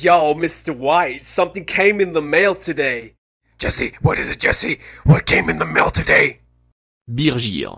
Yo, Mr. White, something came in the mail today. Jesse, what is it, Jesse? What came in the mail today? Birgir.